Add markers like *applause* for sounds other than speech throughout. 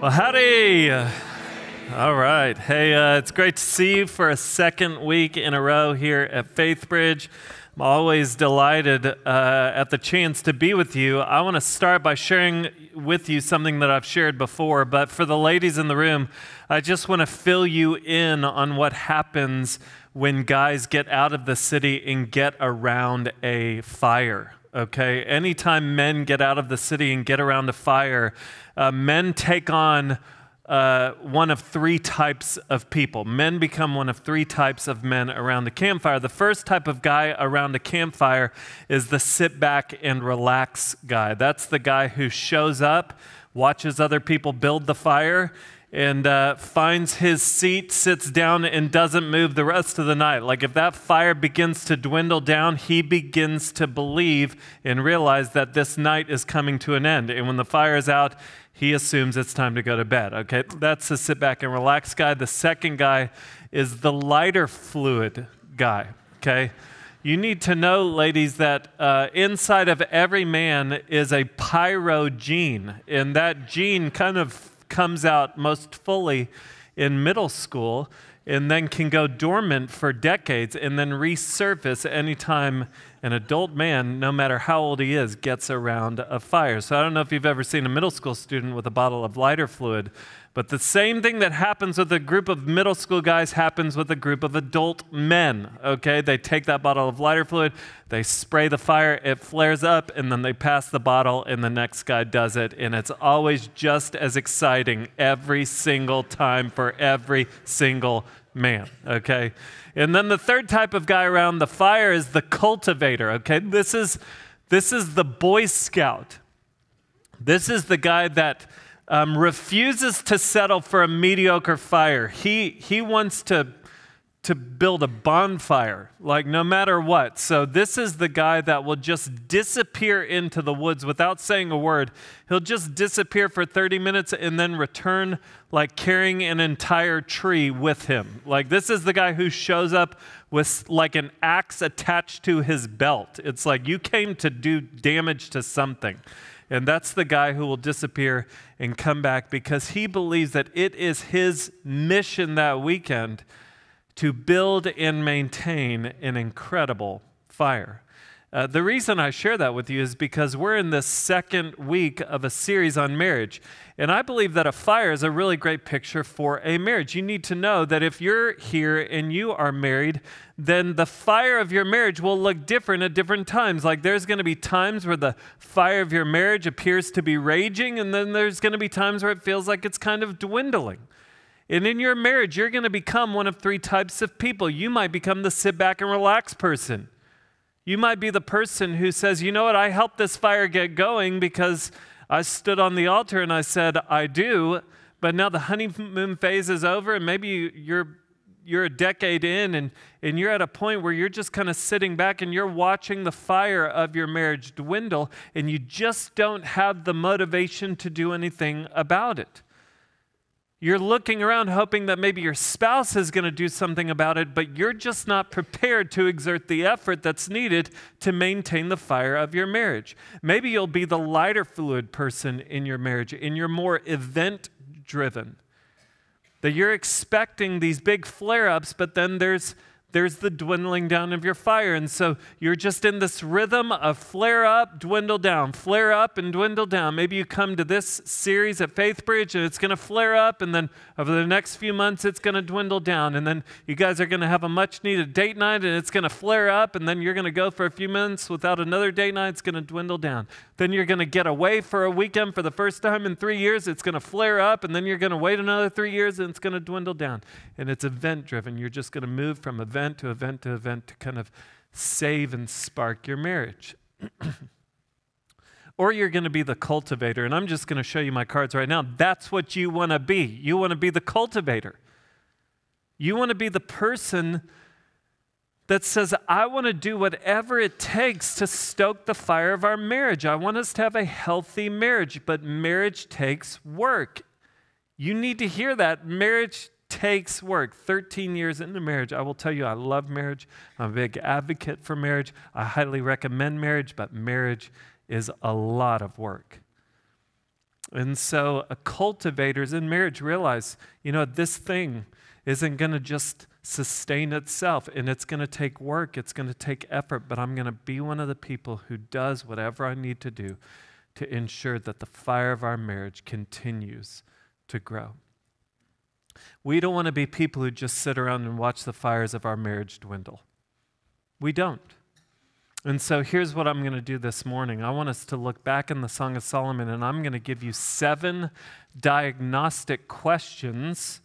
Well, howdy. All right. Hey, uh, it's great to see you for a second week in a row here at FaithBridge. I'm always delighted uh, at the chance to be with you. I want to start by sharing with you something that I've shared before, but for the ladies in the room, I just want to fill you in on what happens when guys get out of the city and get around a fire okay? Anytime men get out of the city and get around a fire, uh, men take on uh, one of three types of people. Men become one of three types of men around the campfire. The first type of guy around a campfire is the sit back and relax guy. That's the guy who shows up, watches other people build the fire, and uh, finds his seat, sits down, and doesn't move the rest of the night. Like if that fire begins to dwindle down, he begins to believe and realize that this night is coming to an end. And when the fire is out, he assumes it's time to go to bed. Okay, that's the sit back and relax guy. The second guy is the lighter fluid guy. Okay. You need to know, ladies, that uh, inside of every man is a pyro gene, and that gene kind of comes out most fully in middle school and then can go dormant for decades and then resurface anytime an adult man, no matter how old he is, gets around a fire. So I don't know if you've ever seen a middle school student with a bottle of lighter fluid but the same thing that happens with a group of middle school guys happens with a group of adult men, okay? They take that bottle of lighter fluid, they spray the fire, it flares up, and then they pass the bottle, and the next guy does it. And it's always just as exciting every single time for every single man, okay? And then the third type of guy around the fire is the cultivator, okay? This is, this is the Boy Scout. This is the guy that um, refuses to settle for a mediocre fire. He, he wants to, to build a bonfire, like no matter what. So, this is the guy that will just disappear into the woods without saying a word. He'll just disappear for 30 minutes and then return, like carrying an entire tree with him. Like, this is the guy who shows up with like an axe attached to his belt. It's like you came to do damage to something. And that's the guy who will disappear and come back because he believes that it is his mission that weekend to build and maintain an incredible fire. Uh, the reason I share that with you is because we're in the second week of a series on marriage. And I believe that a fire is a really great picture for a marriage. You need to know that if you're here and you are married, then the fire of your marriage will look different at different times. Like there's going to be times where the fire of your marriage appears to be raging, and then there's going to be times where it feels like it's kind of dwindling. And in your marriage, you're going to become one of three types of people. You might become the sit back and relax person. You might be the person who says, you know what, I helped this fire get going because I stood on the altar and I said, I do, but now the honeymoon phase is over and maybe you're you're a decade in and, and you're at a point where you're just kind of sitting back and you're watching the fire of your marriage dwindle and you just don't have the motivation to do anything about it. You're looking around hoping that maybe your spouse is going to do something about it, but you're just not prepared to exert the effort that's needed to maintain the fire of your marriage. Maybe you'll be the lighter fluid person in your marriage, and you're more event driven. That you're expecting these big flare ups, but then there's there's the dwindling down of your fire. And so you're just in this rhythm of flare up, dwindle down, flare up, and dwindle down. Maybe you come to this series at FaithBridge and it's going to flare up, and then over the next few months, it's going to dwindle down. And then you guys are going to have a much needed date night, and it's going to flare up, and then you're going to go for a few months without another date night, it's going to dwindle down. Then you're going to get away for a weekend for the first time in three years, it's going to flare up, and then you're going to wait another three years, and it's going to dwindle down. And it's event driven. You're just going to move from event event to event to event to kind of save and spark your marriage. *clears throat* or you're going to be the cultivator. And I'm just going to show you my cards right now. That's what you want to be. You want to be the cultivator. You want to be the person that says, I want to do whatever it takes to stoke the fire of our marriage. I want us to have a healthy marriage, but marriage takes work. You need to hear that. Marriage takes work. 13 years into marriage, I will tell you, I love marriage. I'm a big advocate for marriage. I highly recommend marriage, but marriage is a lot of work. And so, uh, cultivators in marriage realize, you know, this thing isn't going to just sustain itself and it's going to take work, it's going to take effort, but I'm going to be one of the people who does whatever I need to do to ensure that the fire of our marriage continues to grow. We don't want to be people who just sit around and watch the fires of our marriage dwindle. We don't. And so here's what I'm going to do this morning. I want us to look back in the Song of Solomon, and I'm going to give you seven diagnostic questions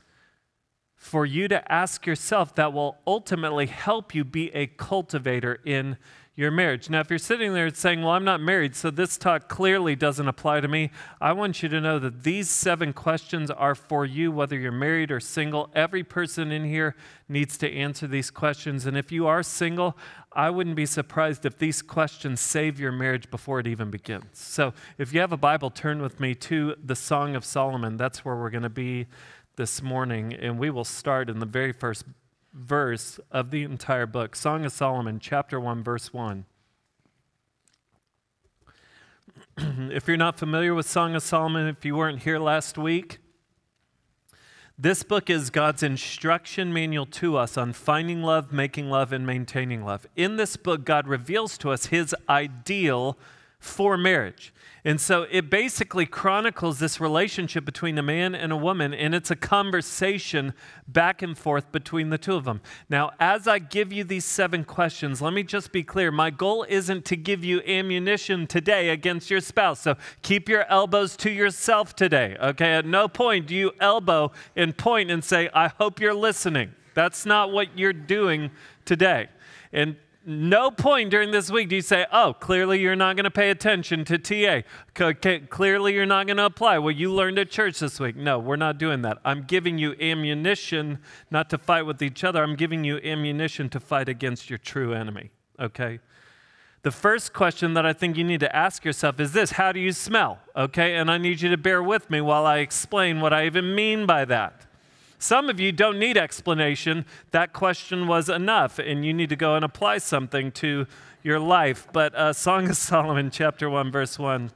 for you to ask yourself that will ultimately help you be a cultivator in your marriage. Now, if you're sitting there saying, Well, I'm not married, so this talk clearly doesn't apply to me, I want you to know that these seven questions are for you, whether you're married or single. Every person in here needs to answer these questions. And if you are single, I wouldn't be surprised if these questions save your marriage before it even begins. So if you have a Bible, turn with me to the Song of Solomon. That's where we're going to be this morning. And we will start in the very first verse of the entire book Song of Solomon, chapter 1, verse 1. *clears throat* if you're not familiar with Song of Solomon, if you weren't here last week, this book is God's instruction manual to us on finding love, making love, and maintaining love. In this book, God reveals to us his ideal for marriage. And so it basically chronicles this relationship between a man and a woman, and it's a conversation back and forth between the two of them. Now, as I give you these seven questions, let me just be clear. My goal isn't to give you ammunition today against your spouse. So keep your elbows to yourself today, okay? At no point do you elbow and point and say, I hope you're listening. That's not what you're doing today. And no point during this week do you say, oh, clearly you're not going to pay attention to TA. clearly you're not going to apply what you learned at church this week. No, we're not doing that. I'm giving you ammunition not to fight with each other. I'm giving you ammunition to fight against your true enemy, okay? The first question that I think you need to ask yourself is this How do you smell? Okay, and I need you to bear with me while I explain what I even mean by that. Some of you don't need explanation. That question was enough, and you need to go and apply something to your life. But uh, Song of Solomon, chapter 1, verse 1.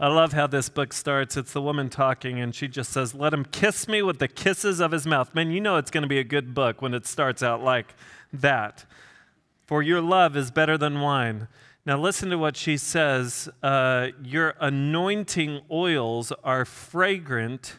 I love how this book starts. It's the woman talking, and she just says, Let him kiss me with the kisses of his mouth. Man, you know it's going to be a good book when it starts out like that. For your love is better than wine. Now, listen to what she says uh, Your anointing oils are fragrant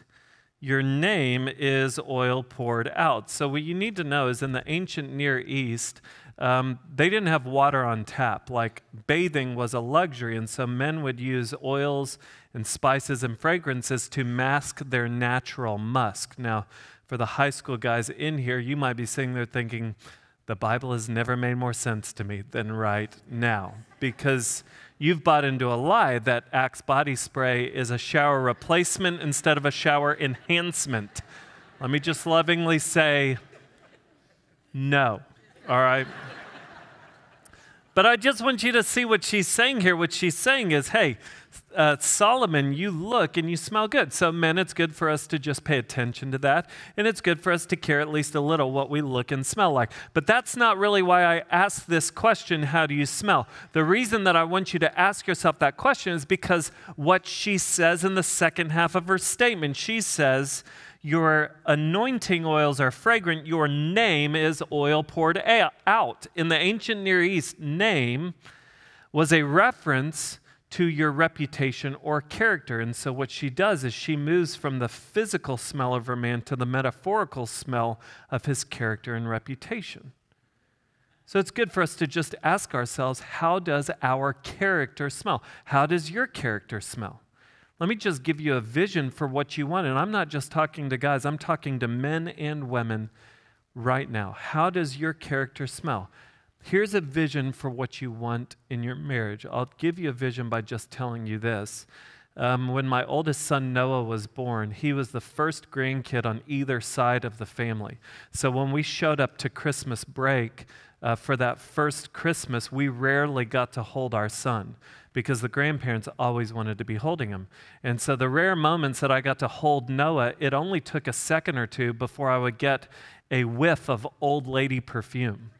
your name is oil poured out. So, what you need to know is in the ancient Near East, um, they didn't have water on tap. Like bathing was a luxury, and so men would use oils and spices and fragrances to mask their natural musk. Now, for the high school guys in here, you might be sitting there thinking, the Bible has never made more sense to me than right now because you've bought into a lie that Axe body spray is a shower replacement instead of a shower enhancement. Let me just lovingly say no, all right? but I just want you to see what she's saying here. What she's saying is hey, uh, Solomon, you look and you smell good. So, men, it's good for us to just pay attention to that. And it's good for us to care at least a little what we look and smell like. But that's not really why I asked this question how do you smell? The reason that I want you to ask yourself that question is because what she says in the second half of her statement, she says, your anointing oils are fragrant. Your name is oil poured out. In the ancient Near East, name was a reference to your reputation or character. And so, what she does is she moves from the physical smell of her man to the metaphorical smell of his character and reputation. So, it's good for us to just ask ourselves how does our character smell? How does your character smell? Let me just give you a vision for what you want. And I'm not just talking to guys, I'm talking to men and women right now. How does your character smell? Here's a vision for what you want in your marriage. I'll give you a vision by just telling you this. Um, when my oldest son Noah was born, he was the first grandkid on either side of the family. So when we showed up to Christmas break uh, for that first Christmas, we rarely got to hold our son because the grandparents always wanted to be holding him. And so the rare moments that I got to hold Noah, it only took a second or two before I would get a whiff of old lady perfume.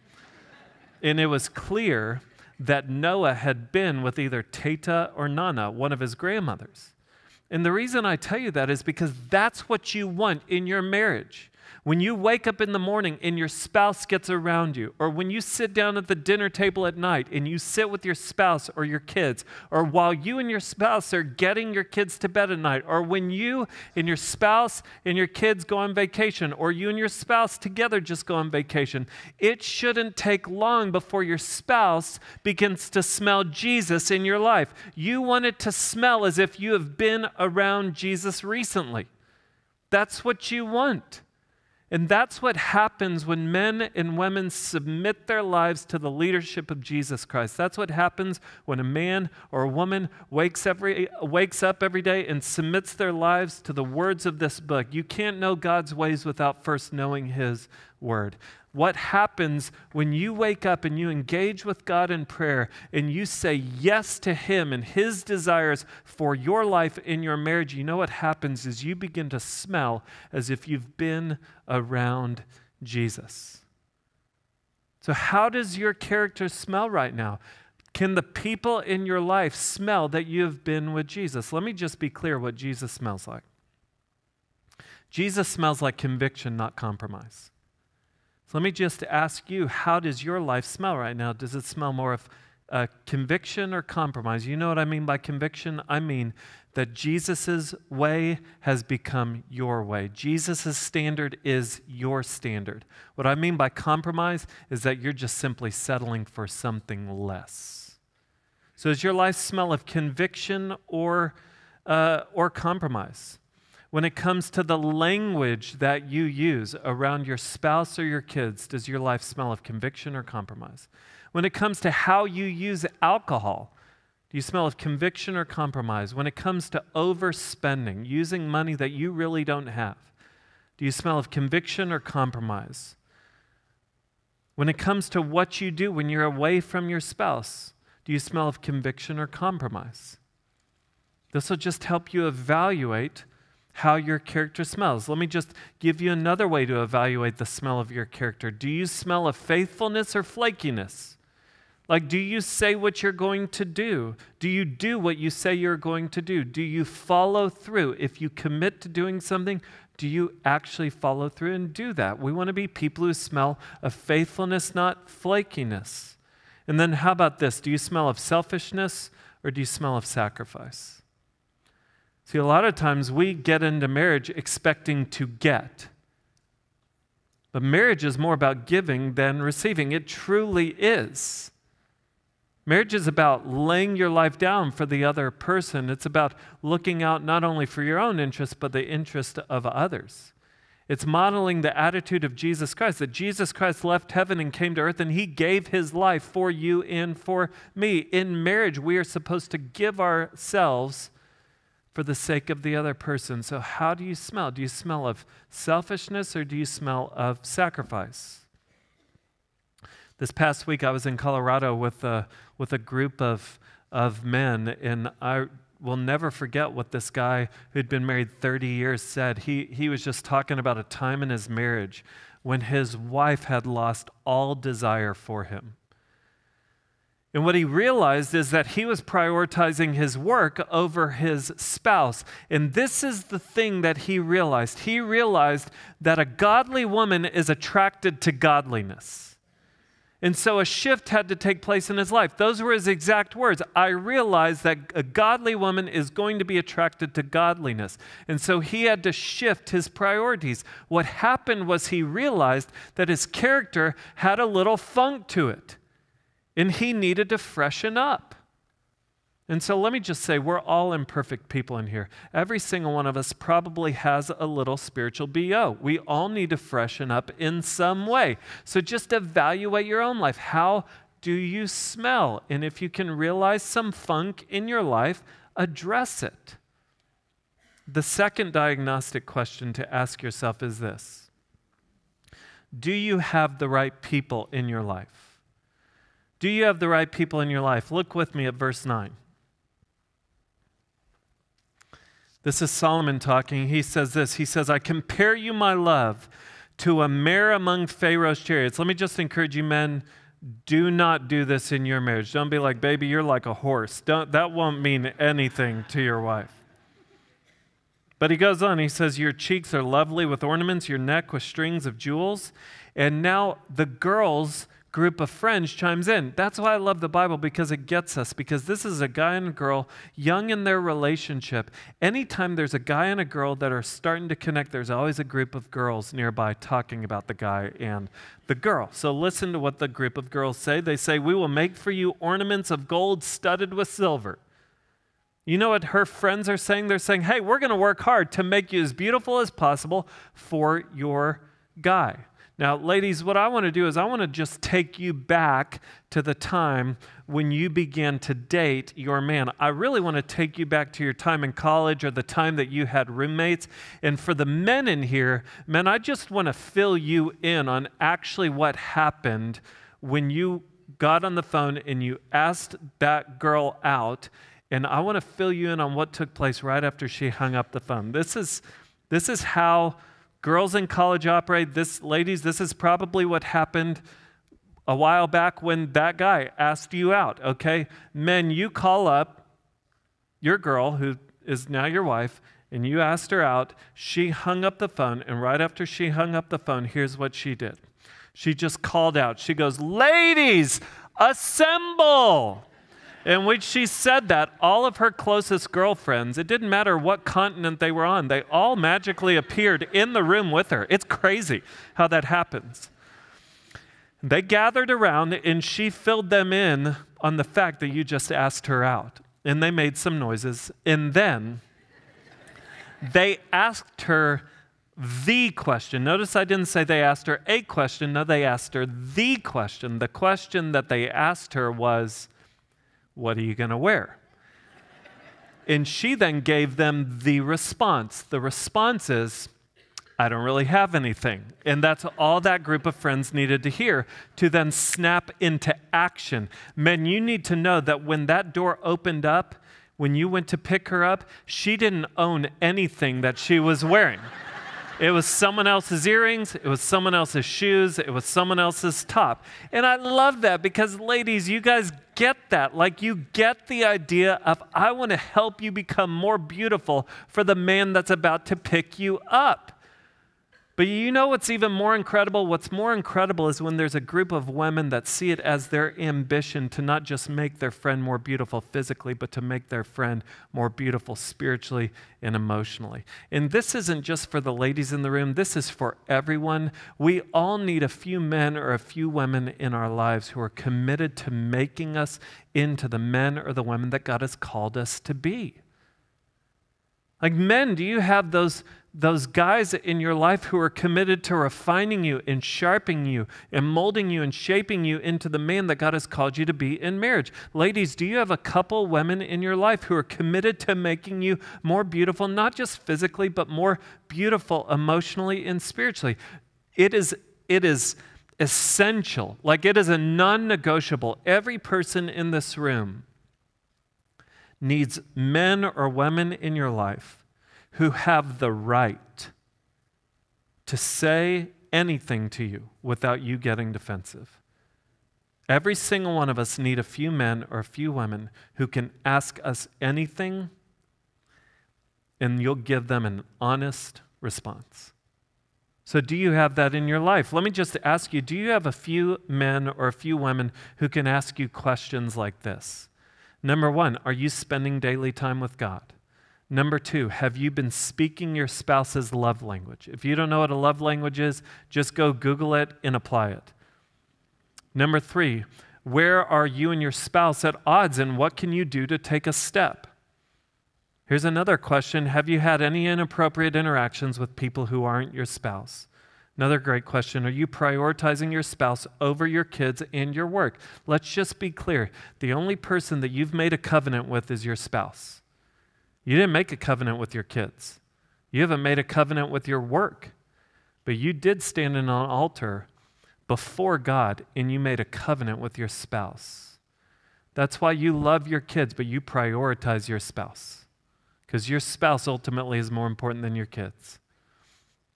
And it was clear that Noah had been with either Teta or Nana, one of his grandmothers. And the reason I tell you that is because that's what you want in your marriage. When you wake up in the morning and your spouse gets around you, or when you sit down at the dinner table at night and you sit with your spouse or your kids, or while you and your spouse are getting your kids to bed at night, or when you and your spouse and your kids go on vacation, or you and your spouse together just go on vacation, it shouldn't take long before your spouse begins to smell Jesus in your life. You want it to smell as if you have been around Jesus recently. That's what you want. And that's what happens when men and women submit their lives to the leadership of Jesus Christ. That's what happens when a man or a woman wakes, every, wakes up every day and submits their lives to the words of this book. You can't know God's ways without first knowing His word what happens when you wake up and you engage with God in prayer and you say yes to Him and His desires for your life in your marriage, you know what happens is you begin to smell as if you've been around Jesus. So, how does your character smell right now? Can the people in your life smell that you have been with Jesus? Let me just be clear what Jesus smells like. Jesus smells like conviction, not compromise. So let me just ask you how does your life smell right now? Does it smell more of conviction or compromise? You know what I mean by conviction? I mean that Jesus' way has become your way. Jesus' standard is your standard. What I mean by compromise is that you're just simply settling for something less. So, does your life smell of conviction or, uh, or compromise? When it comes to the language that you use around your spouse or your kids, does your life smell of conviction or compromise? When it comes to how you use alcohol, do you smell of conviction or compromise? When it comes to overspending, using money that you really don't have, do you smell of conviction or compromise? When it comes to what you do when you're away from your spouse, do you smell of conviction or compromise? This will just help you evaluate how your character smells. Let me just give you another way to evaluate the smell of your character. Do you smell of faithfulness or flakiness? Like, do you say what you're going to do? Do you do what you say you're going to do? Do you follow through? If you commit to doing something, do you actually follow through and do that? We want to be people who smell of faithfulness, not flakiness. And then, how about this? Do you smell of selfishness or do you smell of sacrifice? See, a lot of times we get into marriage expecting to get. But marriage is more about giving than receiving. It truly is. Marriage is about laying your life down for the other person. It's about looking out not only for your own interest, but the interest of others. It's modeling the attitude of Jesus Christ that Jesus Christ left heaven and came to earth and he gave his life for you and for me. In marriage, we are supposed to give ourselves for the sake of the other person. So, how do you smell? Do you smell of selfishness or do you smell of sacrifice? This past week, I was in Colorado with a, with a group of, of men, and I will never forget what this guy who'd been married 30 years said. He, he was just talking about a time in his marriage when his wife had lost all desire for him. And what he realized is that he was prioritizing his work over his spouse. And this is the thing that he realized. He realized that a godly woman is attracted to godliness. And so a shift had to take place in his life. Those were his exact words. I realized that a godly woman is going to be attracted to godliness. And so he had to shift his priorities. What happened was he realized that his character had a little funk to it and he needed to freshen up. And so let me just say, we're all imperfect people in here. Every single one of us probably has a little spiritual BO. We all need to freshen up in some way. So just evaluate your own life. How do you smell? And if you can realize some funk in your life, address it. The second diagnostic question to ask yourself is this Do you have the right people in your life? Do you have the right people in your life? Look with me at verse 9. This is Solomon talking. He says this He says, I compare you, my love, to a mare among Pharaoh's chariots. Let me just encourage you, men, do not do this in your marriage. Don't be like, baby, you're like a horse. Don't, that won't mean anything to your wife. But he goes on, he says, Your cheeks are lovely with ornaments, your neck with strings of jewels. And now the girls group of friends chimes in. That's why I love the Bible because it gets us, because this is a guy and a girl young in their relationship. Anytime there's a guy and a girl that are starting to connect, there's always a group of girls nearby talking about the guy and the girl. So listen to what the group of girls say. They say, We will make for you ornaments of gold studded with silver. You know what her friends are saying? They're saying, Hey, we're going to work hard to make you as beautiful as possible for your guy. Now, ladies, what I want to do is I want to just take you back to the time when you began to date your man. I really want to take you back to your time in college or the time that you had roommates. And for the men in here, men, I just want to fill you in on actually what happened when you got on the phone and you asked that girl out. And I want to fill you in on what took place right after she hung up the phone. This is, this is how Girls in college operate this, ladies, this is probably what happened a while back when that guy asked you out, okay? Men, you call up your girl, who is now your wife, and you asked her out. She hung up the phone, and right after she hung up the phone, here's what she did. She just called out. She goes, Ladies, assemble! In which she said that all of her closest girlfriends, it didn't matter what continent they were on, they all magically appeared in the room with her. It's crazy how that happens. They gathered around and she filled them in on the fact that you just asked her out. And they made some noises. And then they asked her the question. Notice I didn't say they asked her a question. No, they asked her the question. The question that they asked her was, what are you going to wear? and she then gave them the response. The response is, I don't really have anything. And that's all that group of friends needed to hear to then snap into action. Men, you need to know that when that door opened up, when you went to pick her up, she didn't own anything that she was wearing. It was someone else's earrings, it was someone else's shoes, it was someone else's top. And I love that because, ladies, you guys get that. Like, you get the idea of, I want to help you become more beautiful for the man that's about to pick you up. But you know what's even more incredible? What's more incredible is when there's a group of women that see it as their ambition to not just make their friend more beautiful physically, but to make their friend more beautiful spiritually and emotionally. And this isn't just for the ladies in the room, this is for everyone. We all need a few men or a few women in our lives who are committed to making us into the men or the women that God has called us to be. Like men, do you have those? those guys in your life who are committed to refining you and sharpening you and molding you and shaping you into the man that God has called you to be in marriage. Ladies, do you have a couple women in your life who are committed to making you more beautiful, not just physically, but more beautiful emotionally and spiritually? It is, it is essential, like it is a non negotiable. Every person in this room needs men or women in your life who have the right to say anything to you without you getting defensive. Every single one of us need a few men or a few women who can ask us anything and you'll give them an honest response. So, do you have that in your life? Let me just ask you do you have a few men or a few women who can ask you questions like this? Number one, are you spending daily time with God? Number two, have you been speaking your spouse's love language? If you don't know what a love language is, just go Google it and apply it. Number three, where are you and your spouse at odds and what can you do to take a step? Here's another question Have you had any inappropriate interactions with people who aren't your spouse? Another great question Are you prioritizing your spouse over your kids and your work? Let's just be clear the only person that you've made a covenant with is your spouse. You didn't make a covenant with your kids. You haven't made a covenant with your work. But you did stand in an altar before God and you made a covenant with your spouse. That's why you love your kids, but you prioritize your spouse. Because your spouse ultimately is more important than your kids.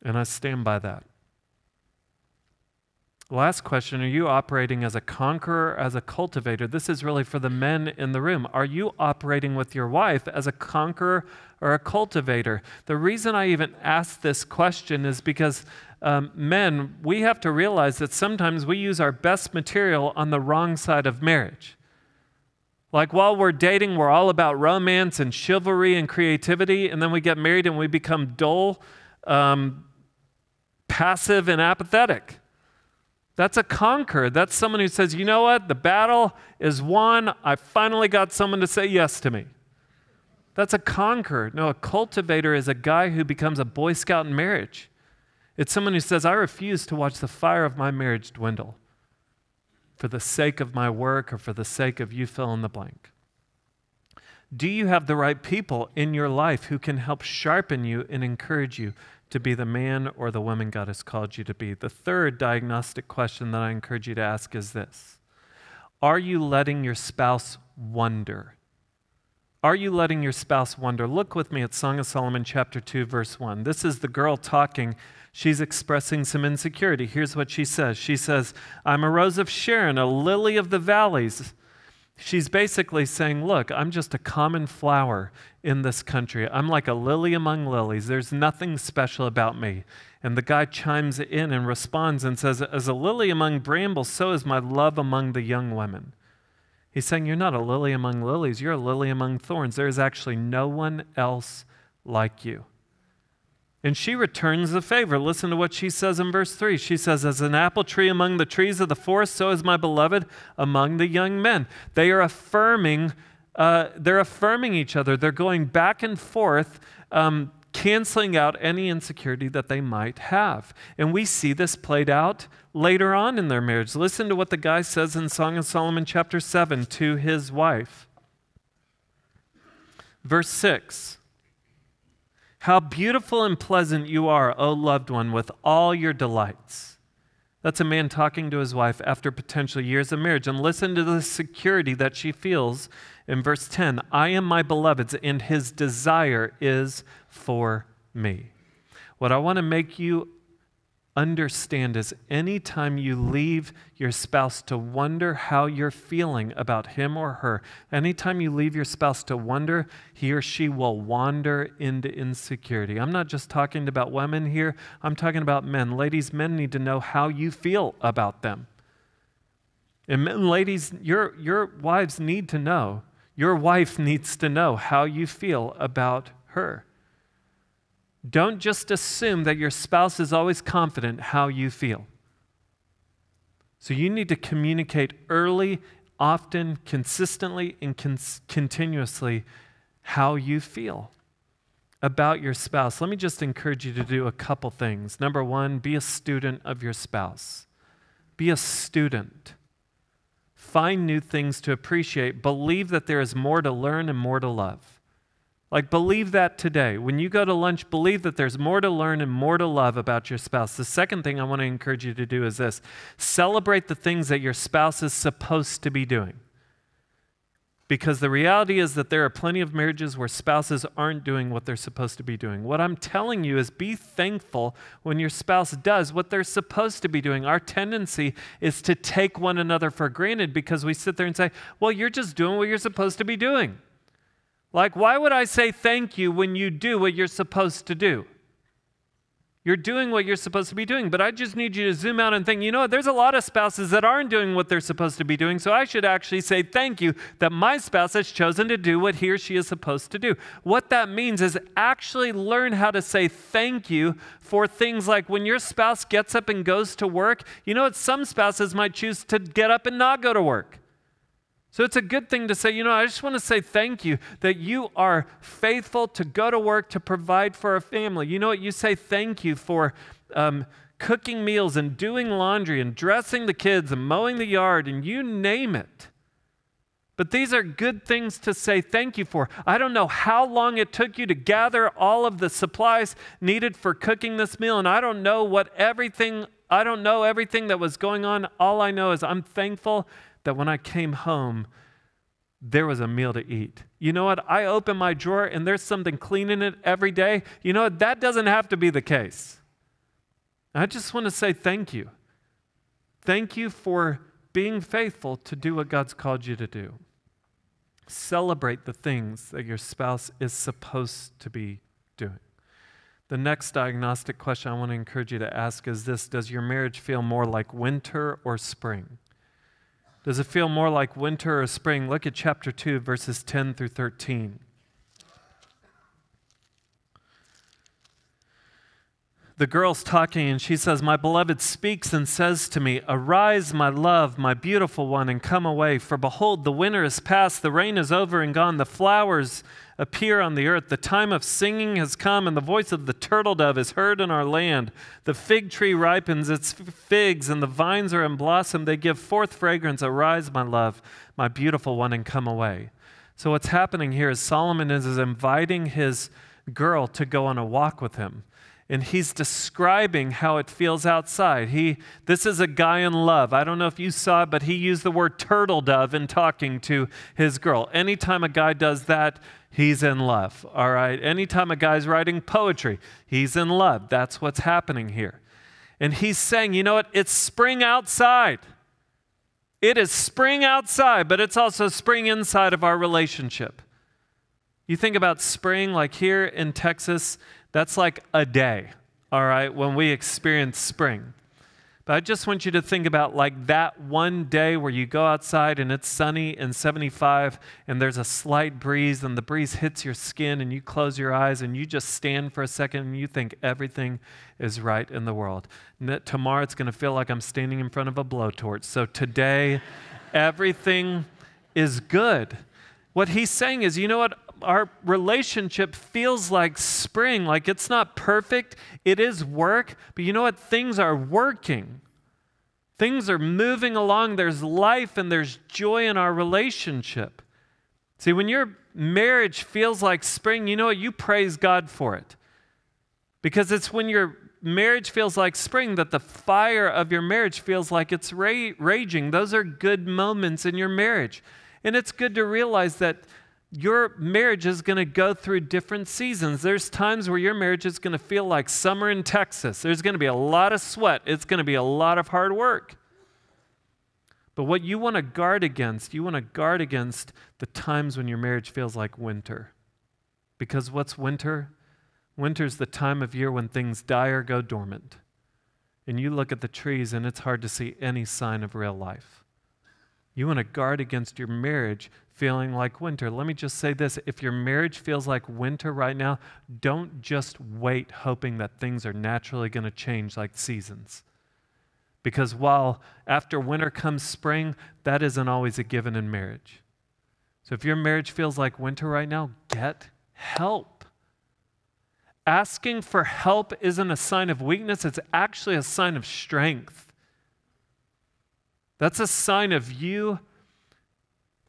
And I stand by that. Last question Are you operating as a conqueror, as a cultivator? This is really for the men in the room. Are you operating with your wife as a conqueror or a cultivator? The reason I even ask this question is because um, men, we have to realize that sometimes we use our best material on the wrong side of marriage. Like while we're dating, we're all about romance and chivalry and creativity, and then we get married and we become dull, um, passive, and apathetic. That's a conqueror. That's someone who says, you know what? The battle is won. I finally got someone to say yes to me. That's a conqueror. No, a cultivator is a guy who becomes a Boy Scout in marriage. It's someone who says, I refuse to watch the fire of my marriage dwindle for the sake of my work or for the sake of you fill in the blank. Do you have the right people in your life who can help sharpen you and encourage you to be the man or the woman God has called you to be. The third diagnostic question that I encourage you to ask is this Are you letting your spouse wonder? Are you letting your spouse wonder? Look with me at Song of Solomon, chapter 2, verse 1. This is the girl talking. She's expressing some insecurity. Here's what she says She says, I'm a rose of Sharon, a lily of the valleys. She's basically saying, Look, I'm just a common flower in this country. I'm like a lily among lilies. There's nothing special about me. And the guy chimes in and responds and says, As a lily among brambles, so is my love among the young women. He's saying, You're not a lily among lilies, you're a lily among thorns. There is actually no one else like you. And she returns the favor. Listen to what she says in verse 3. She says, As an apple tree among the trees of the forest, so is my beloved among the young men. They are affirming, uh, they're affirming each other. They're going back and forth, um, canceling out any insecurity that they might have. And we see this played out later on in their marriage. Listen to what the guy says in Song of Solomon, chapter 7, to his wife. Verse 6. How beautiful and pleasant you are, O loved one, with all your delights. That's a man talking to his wife after potential years of marriage. And listen to the security that she feels in verse 10 I am my beloved's, and his desire is for me. What I want to make you understand is anytime you leave your spouse to wonder how you're feeling about him or her, anytime you leave your spouse to wonder, he or she will wander into insecurity. I'm not just talking about women here, I'm talking about men. Ladies, men need to know how you feel about them. And men, ladies, your, your wives need to know, your wife needs to know how you feel about her. Don't just assume that your spouse is always confident how you feel. So you need to communicate early, often, consistently, and continuously how you feel about your spouse. Let me just encourage you to do a couple things. Number one, be a student of your spouse. Be a student. Find new things to appreciate. Believe that there is more to learn and more to love. Like, believe that today. When you go to lunch, believe that there's more to learn and more to love about your spouse. The second thing I want to encourage you to do is this celebrate the things that your spouse is supposed to be doing. Because the reality is that there are plenty of marriages where spouses aren't doing what they're supposed to be doing. What I'm telling you is be thankful when your spouse does what they're supposed to be doing. Our tendency is to take one another for granted because we sit there and say, well, you're just doing what you're supposed to be doing. Like, why would I say thank you when you do what you're supposed to do? You're doing what you're supposed to be doing, but I just need you to zoom out and think, you know what, there's a lot of spouses that aren't doing what they're supposed to be doing, so I should actually say thank you that my spouse has chosen to do what he or she is supposed to do. What that means is actually learn how to say thank you for things like when your spouse gets up and goes to work, you know what, some spouses might choose to get up and not go to work. So it's a good thing to say, you know, I just want to say thank you that you are faithful to go to work to provide for a family. You know what? You say thank you for um, cooking meals and doing laundry and dressing the kids and mowing the yard and you name it. But these are good things to say thank you for. I don't know how long it took you to gather all of the supplies needed for cooking this meal, and I don't know what everything, I don't know everything that was going on. All I know is I'm thankful that when I came home, there was a meal to eat. You know what? I open my drawer and there's something clean in it every day. You know what? That doesn't have to be the case. I just want to say thank you. Thank you for being faithful to do what God's called you to do. Celebrate the things that your spouse is supposed to be doing. The next diagnostic question I want to encourage you to ask is this Does your marriage feel more like winter or spring? Does it feel more like winter or spring? Look at chapter 2, verses 10 through 13. the girl's talking and she says, My beloved speaks and says to me, Arise, my love, my beautiful one, and come away. For behold, the winter is past, the rain is over and gone, the flowers appear on the earth. The time of singing has come, and the voice of the turtle dove is heard in our land. The fig tree ripens its figs, and the vines are in blossom. They give forth fragrance. Arise, my love, my beautiful one, and come away. So, what's happening here is Solomon is inviting his girl to go on a walk with him and he's describing how it feels outside. He, this is a guy in love. I don't know if you saw it, but he used the word turtle dove in talking to his girl. Anytime a guy does that, he's in love. All right. Anytime a guy's writing poetry, he's in love. That's what's happening here. And he's saying, you know what? It's spring outside. It is spring outside, but it's also spring inside of our relationship. You think about spring, like here in Texas, that's like a day, all right, when we experience spring. But I just want you to think about like that one day where you go outside and it's sunny and 75 and there's a slight breeze and the breeze hits your skin and you close your eyes and you just stand for a second and you think everything is right in the world. Tomorrow it's going to feel like I'm standing in front of a blowtorch. So today, everything is good. What he's saying is, you know what? Our relationship feels like spring, like it's not perfect. It is work, but you know what? Things are working. Things are moving along. There's life and there's joy in our relationship. See, when your marriage feels like spring, you know what? You praise God for it. Because it's when your marriage feels like spring that the fire of your marriage feels like it's ra- raging. Those are good moments in your marriage. And it's good to realize that your marriage is going to go through different seasons. There's times where your marriage is going to feel like summer in Texas. There's going to be a lot of sweat, it's going to be a lot of hard work. But what you want to guard against, you want to guard against the times when your marriage feels like winter. Because what's winter? Winter's the time of year when things die or go dormant. And you look at the trees and it's hard to see any sign of real life. You want to guard against your marriage feeling like winter. Let me just say this if your marriage feels like winter right now, don't just wait hoping that things are naturally going to change like seasons. Because while after winter comes spring, that isn't always a given in marriage. So if your marriage feels like winter right now, get help. Asking for help isn't a sign of weakness, it's actually a sign of strength. That's a sign of you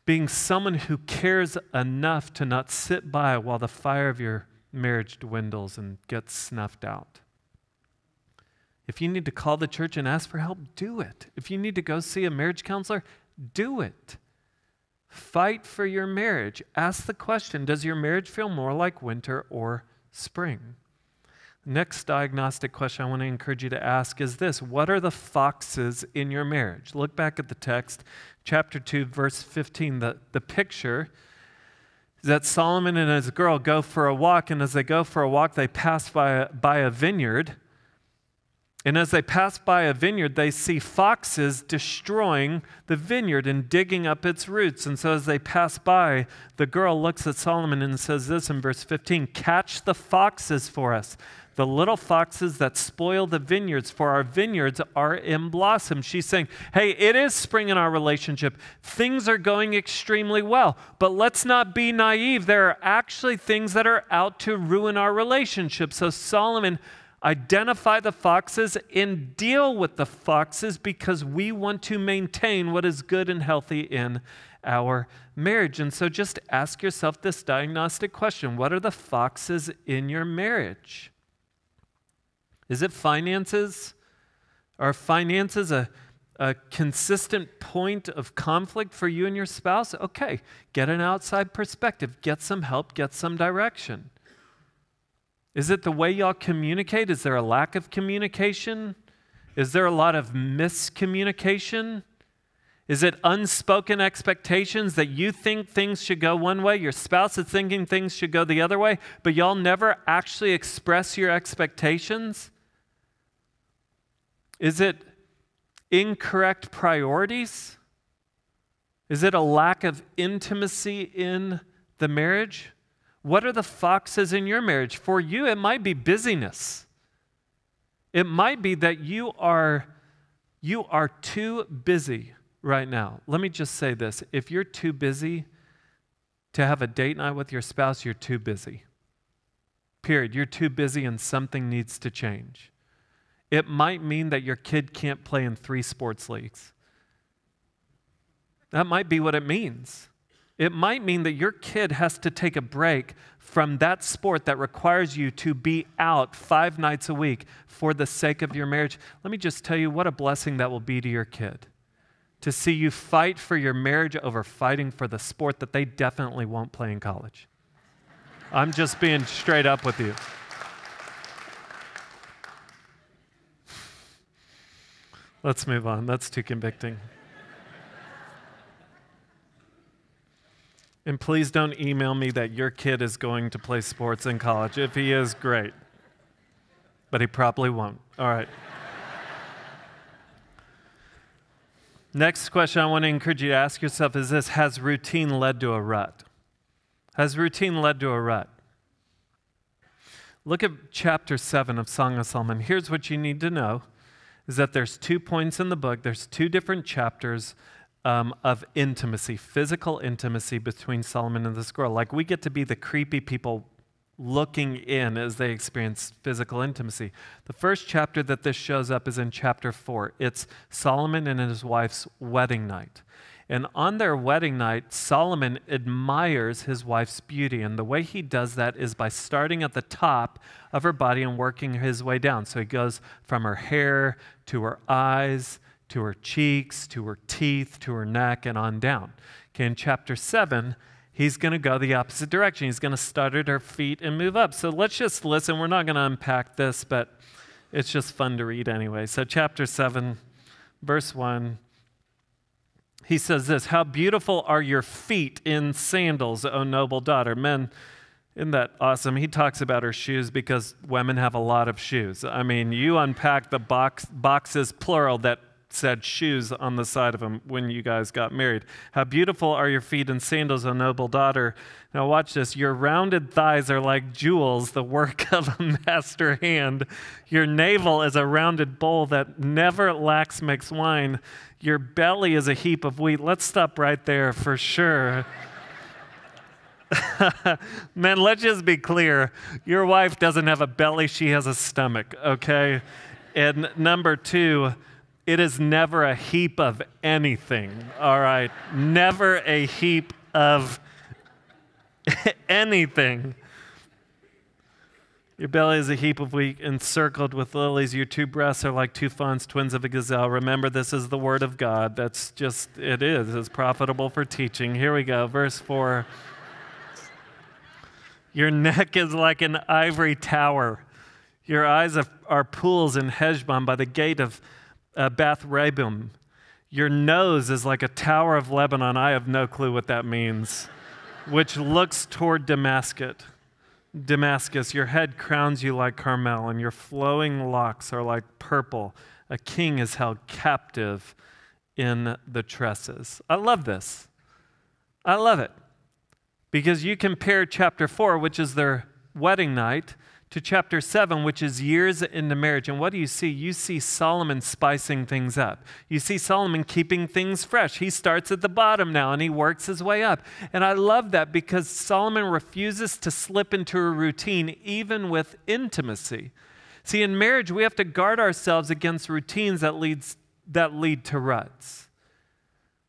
being someone who cares enough to not sit by while the fire of your marriage dwindles and gets snuffed out. If you need to call the church and ask for help, do it. If you need to go see a marriage counselor, do it. Fight for your marriage. Ask the question Does your marriage feel more like winter or spring? Next diagnostic question I want to encourage you to ask is this What are the foxes in your marriage? Look back at the text, chapter 2, verse 15. The, the picture is that Solomon and his girl go for a walk, and as they go for a walk, they pass by by a vineyard. And as they pass by a vineyard, they see foxes destroying the vineyard and digging up its roots. And so as they pass by, the girl looks at Solomon and says this in verse 15 Catch the foxes for us the little foxes that spoil the vineyards, for our vineyards are in blossom. She's saying, Hey, it is spring in our relationship. Things are going extremely well, but let's not be naive. There are actually things that are out to ruin our relationship. So, Solomon, identify the foxes and deal with the foxes because we want to maintain what is good and healthy in our marriage. And so, just ask yourself this diagnostic question What are the foxes in your marriage? Is it finances? Are finances a, a consistent point of conflict for you and your spouse? Okay, get an outside perspective, get some help, get some direction. Is it the way y'all communicate? Is there a lack of communication? Is there a lot of miscommunication? Is it unspoken expectations that you think things should go one way, your spouse is thinking things should go the other way, but y'all never actually express your expectations? Is it incorrect priorities? Is it a lack of intimacy in the marriage? What are the foxes in your marriage? For you, it might be busyness. It might be that you are, you are too busy right now. Let me just say this if you're too busy to have a date night with your spouse, you're too busy. Period. You're too busy and something needs to change. It might mean that your kid can't play in three sports leagues. That might be what it means. It might mean that your kid has to take a break from that sport that requires you to be out five nights a week for the sake of your marriage. Let me just tell you what a blessing that will be to your kid to see you fight for your marriage over fighting for the sport that they definitely won't play in college. I'm just being straight up with you. Let's move on. That's too convicting. And please don't email me that your kid is going to play sports in college. If he is, great. But he probably won't. All right. Next question I want to encourage you to ask yourself is this Has routine led to a rut? Has routine led to a rut? Look at chapter 7 of Song of Solomon. Here's what you need to know is that there's two points in the book, there's two different chapters um, of intimacy, physical intimacy between Solomon and this girl. Like we get to be the creepy people looking in as they experience physical intimacy. The first chapter that this shows up is in chapter 4. It's Solomon and his wife's wedding night. And on their wedding night, Solomon admires his wife's beauty. And the way he does that is by starting at the top of her body and working his way down. So he goes from her hair to her eyes to her cheeks to her teeth to her neck and on down. Okay, in chapter 7, he's going to go the opposite direction. He's going to start at her feet and move up. So let's just listen. We're not going to unpack this, but it's just fun to read anyway. So, chapter 7, verse 1. He says this How beautiful are your feet in sandals, O noble daughter. Men, isn't that awesome? He talks about her shoes because women have a lot of shoes. I mean, you unpack the box, boxes, plural, that said shoes on the side of them when you guys got married. How beautiful are your feet in sandals, O noble daughter. Now, watch this. Your rounded thighs are like jewels, the work *laughs* of a master hand. Your navel is a rounded bowl that never lacks mixed wine. Your belly is a heap of wheat. Let's stop right there for sure. *laughs* Man, let's just be clear. Your wife doesn't have a belly, she has a stomach, okay? And number two, it is never a heap of anything, all right? Never a heap of *laughs* anything. Your belly is a heap of wheat encircled with lilies. Your two breasts are like two fawns, twins of a gazelle. Remember, this is the word of God. That's just, it is. It's profitable for teaching. Here we go. Verse 4. Your neck is like an ivory tower. Your eyes are pools in Heshbon by the gate of uh, Bath Rabbim. Your nose is like a tower of Lebanon. I have no clue what that means, which looks toward Damascus. Damascus, your head crowns you like Carmel, and your flowing locks are like purple. A king is held captive in the tresses. I love this. I love it. Because you compare chapter 4, which is their wedding night, to chapter 7, which is years into marriage. And what do you see? You see Solomon spicing things up. You see Solomon keeping things fresh. He starts at the bottom now and he works his way up. And I love that because Solomon refuses to slip into a routine, even with intimacy. See, in marriage, we have to guard ourselves against routines that, leads, that lead to ruts.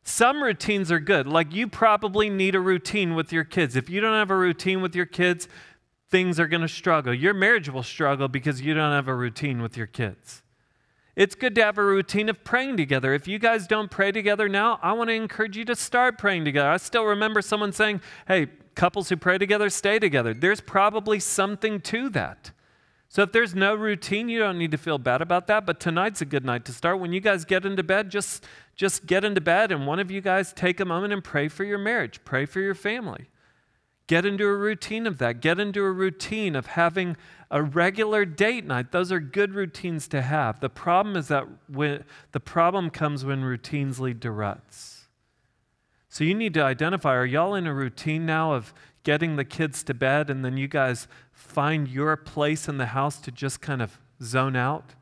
Some routines are good. Like you probably need a routine with your kids. If you don't have a routine with your kids, things are going to struggle. Your marriage will struggle because you don't have a routine with your kids. It's good to have a routine of praying together. If you guys don't pray together now, I want to encourage you to start praying together. I still remember someone saying, hey, couples who pray together stay together. There's probably something to that. So if there's no routine, you don't need to feel bad about that, but tonight's a good night to start. When you guys get into bed, just just get into bed and one of you guys take a moment and pray for your marriage, pray for your family. Get into a routine of that. Get into a routine of having a regular date night. Those are good routines to have. The problem is that when, the problem comes when routines lead to ruts. So you need to identify are y'all in a routine now of getting the kids to bed and then you guys find your place in the house to just kind of zone out?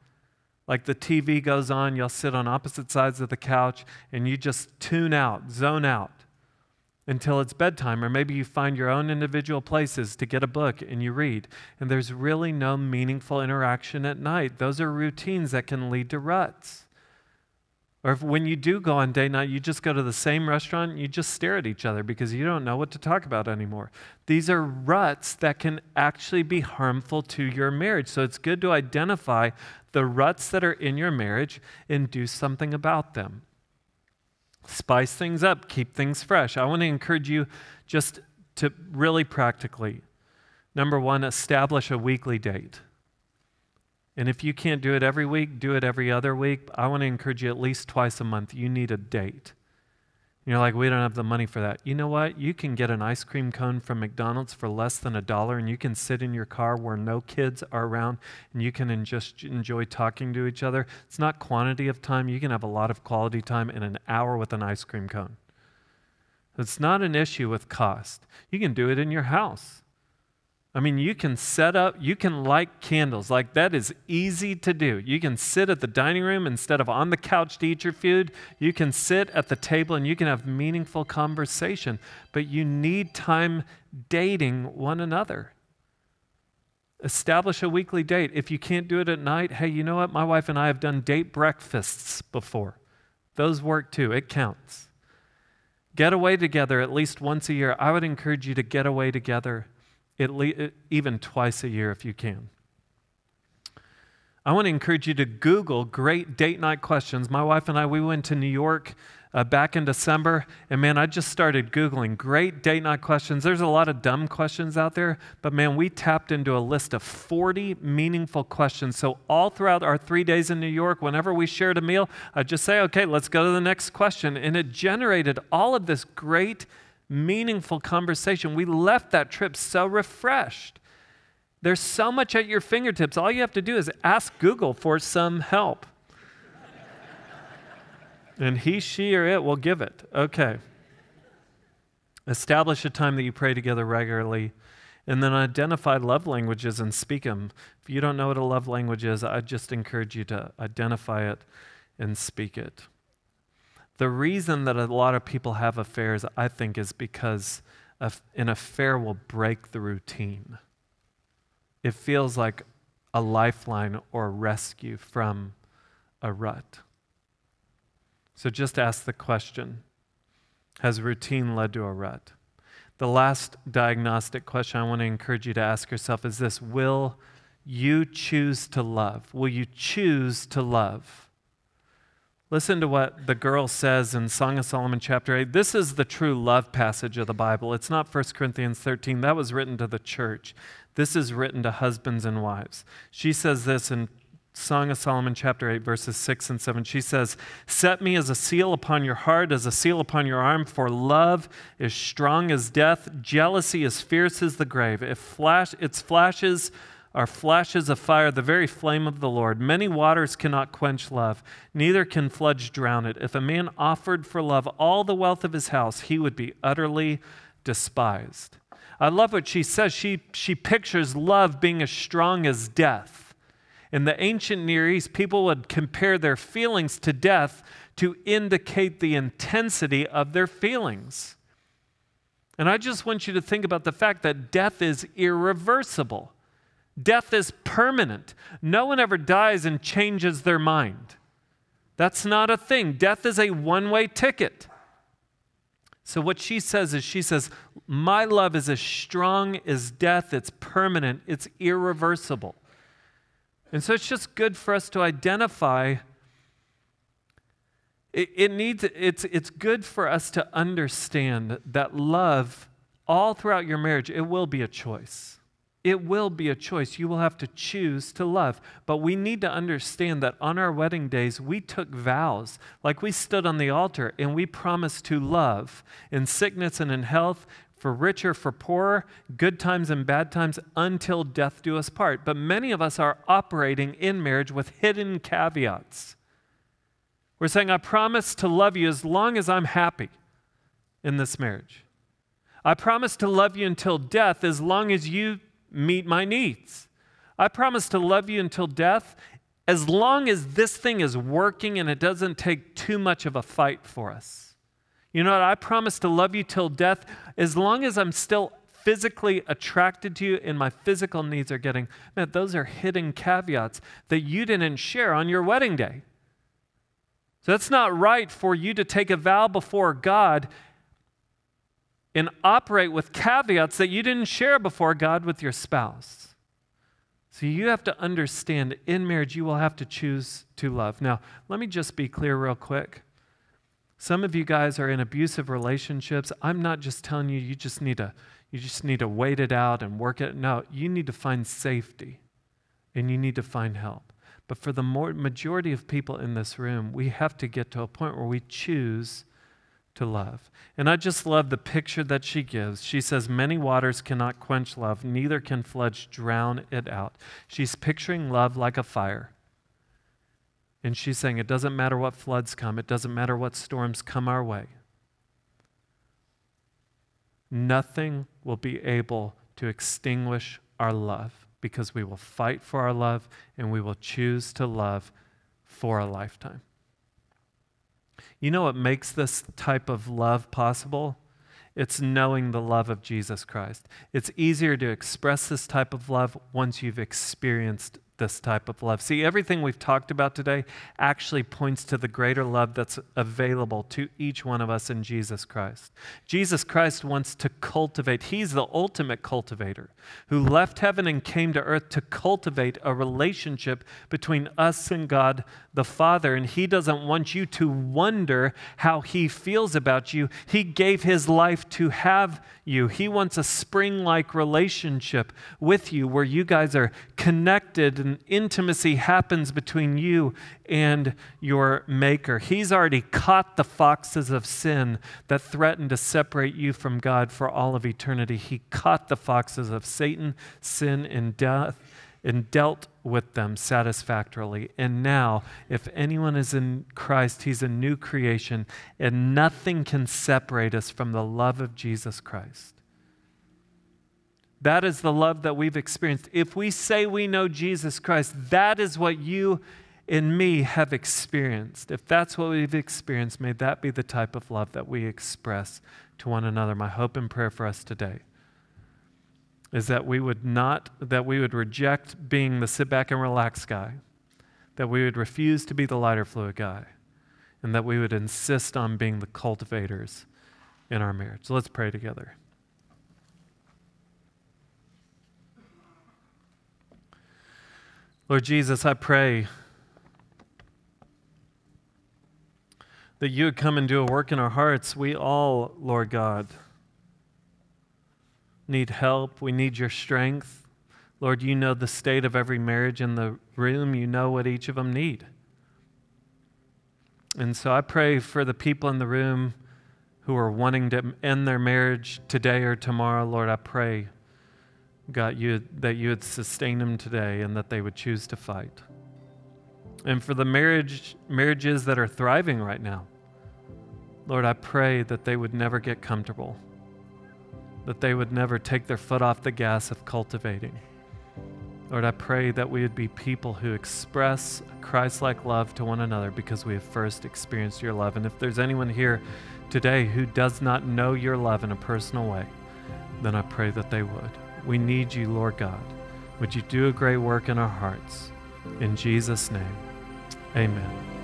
Like the TV goes on, you'll sit on opposite sides of the couch and you just tune out, zone out until it's bedtime, or maybe you find your own individual places to get a book and you read, and there's really no meaningful interaction at night. Those are routines that can lead to ruts. Or if when you do go on date night, you just go to the same restaurant you just stare at each other because you don't know what to talk about anymore. These are ruts that can actually be harmful to your marriage. So it's good to identify the ruts that are in your marriage and do something about them spice things up, keep things fresh. I want to encourage you just to really practically, number one, establish a weekly date. And if you can't do it every week, do it every other week. I want to encourage you at least twice a month. You need a date you're like, we don't have the money for that. You know what? You can get an ice cream cone from McDonald's for less than a dollar, and you can sit in your car where no kids are around, and you can just enjoy talking to each other. It's not quantity of time. You can have a lot of quality time in an hour with an ice cream cone. It's not an issue with cost. You can do it in your house. I mean, you can set up, you can light candles. Like, that is easy to do. You can sit at the dining room instead of on the couch to eat your food. You can sit at the table and you can have meaningful conversation. But you need time dating one another. Establish a weekly date. If you can't do it at night, hey, you know what? My wife and I have done date breakfasts before. Those work too, it counts. Get away together at least once a year. I would encourage you to get away together at least, even twice a year if you can. I want to encourage you to Google great date night questions. My wife and I, we went to New York uh, back in December, and man, I just started Googling great date night questions. There's a lot of dumb questions out there, but man, we tapped into a list of 40 meaningful questions. So, all throughout our three days in New York, whenever we shared a meal, I'd just say, okay, let's go to the next question. And it generated all of this great meaningful conversation. We left that trip so refreshed. There's so much at your fingertips. All you have to do is ask Google for some help. and he, she, or it will give it. Okay. Establish a time that you pray together regularly. And then identify love languages and speak them. If you don't know what a love language is, I just encourage you to identify it and speak it. The reason that a lot of people have affairs, I think, is because an affair will break the routine. It feels like a lifeline or rescue from a rut. So just ask the question Has routine led to a rut? The last diagnostic question I want to encourage you to ask yourself is this Will you choose to love? Will you choose to love? Listen to what the girl says in Song of Solomon, chapter 8. This is the true love passage of the Bible. It's not 1 Corinthians 13. That was written to the church. This is written to husbands and wives. She says this in Song of Solomon, chapter 8, verses 6 and 7. She says, Set me as a seal upon your heart, as a seal upon your arm, for love is strong as death, jealousy is fierce as the grave. It flash, its flashes are flashes of fire, the very flame of the Lord. Many waters cannot quench love, neither can floods drown it. If a man offered for love all the wealth of his house, he would be utterly despised. I love what she says. She, she pictures love being as strong as death. In the ancient Near East, people would compare their feelings to death to indicate the intensity of their feelings. And I just want you to think about the fact that death is irreversible. Death is permanent. No one ever dies and changes their mind. That's not a thing. Death is a one way ticket. So, what she says is, she says, My love is as strong as death. It's permanent, it's irreversible. And so, it's just good for us to identify. It, it needs, it's, it's good for us to understand that love, all throughout your marriage, it will be a choice It will be a choice. You will have to choose to love. But we need to understand that on our wedding days, we took vows. Like we stood on the altar and we promised to love in sickness and in health, for richer, for poorer, good times and bad times, until death do us part. But many of us are operating in marriage with hidden caveats. We're saying, I promise to love you as long as I'm happy in this marriage. I promise to love you until death as long as you meet my needs. I promise to love you until death as long as this thing is working and it doesn't take too much of a fight for us. You know what? I promise to love you till death as long as I'm still physically attracted to you and my physical needs are getting met. Those are hidden caveats that you didn't share on your wedding day. So it's not right for you to take a vow before God and operate with caveats that you didn't share before God with your spouse. So you have to understand in marriage, you will have to choose to love. Now, let me just be clear, real quick. Some of you guys are in abusive relationships. I'm not just telling you you just need to you just need to wait it out and work it. No, you need to find safety and you need to find help. But for the more, majority of people in this room, we have to get to a point where we choose to love. And I just love the picture that she gives. She says, Many waters cannot quench love, neither can floods drown it out. She's picturing love like a fire. And she's saying, It doesn't matter what floods come, it doesn't matter what storms come our way. Nothing will be able to extinguish our love because we will fight for our love and we will choose to love for a lifetime. You know what makes this type of love possible? It's knowing the love of Jesus Christ. It's easier to express this type of love once you've experienced this type of love. See, everything we've talked about today actually points to the greater love that's available to each one of us in Jesus Christ. Jesus Christ wants to cultivate, He's the ultimate cultivator who left heaven and came to earth to cultivate a relationship between us and God the Father. And He doesn't want you to wonder how He feels about you. He gave His life to have you. He wants a spring like relationship with you where you guys are connected and intimacy happens between you and your Maker. He's already caught the foxes of sin that threaten to separate you from God for all of eternity. He caught the foxes of Satan, sin, and death and dealt with them satisfactorily. And now, if anyone is in Christ, he's a new creation, and nothing can separate us from the love of Jesus Christ. That is the love that we've experienced. If we say we know Jesus Christ, that is what you and me have experienced. If that's what we've experienced, may that be the type of love that we express to one another. My hope and prayer for us today is that we would not, that we would reject being the sit back and relax guy, that we would refuse to be the lighter fluid guy, and that we would insist on being the cultivators in our marriage. So let's pray together. Lord Jesus, I pray that you would come and do a work in our hearts. We all, Lord God, need help. We need your strength. Lord, you know the state of every marriage in the room. You know what each of them need. And so I pray for the people in the room who are wanting to end their marriage today or tomorrow. Lord, I pray, God, you, that you would sustain them today and that they would choose to fight. And for the marriage, marriages that are thriving right now, Lord, I pray that they would never get comfortable that they would never take their foot off the gas of cultivating. Lord, I pray that we would be people who express Christ like love to one another because we have first experienced your love. And if there's anyone here today who does not know your love in a personal way, then I pray that they would. We need you, Lord God. Would you do a great work in our hearts? In Jesus' name, amen.